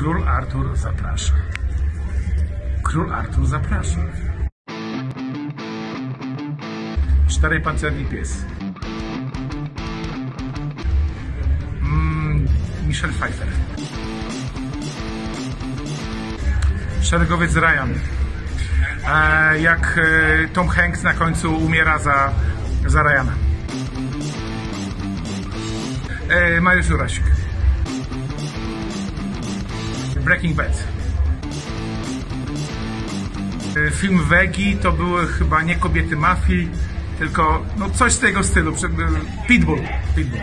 Król Artur zaprasza. Król Artur zaprasza. Cztery pancerni pies. Mm, Michelle Pfeiffer. Szeregowiec Ryan. E, jak e, Tom Hanks na końcu umiera za, za Ryana. E, Mariusz Jurasik. Breaking Bad. E, Film Wegi to były chyba nie kobiety mafii, tylko no coś z tego stylu. Pitbull. Pitbull.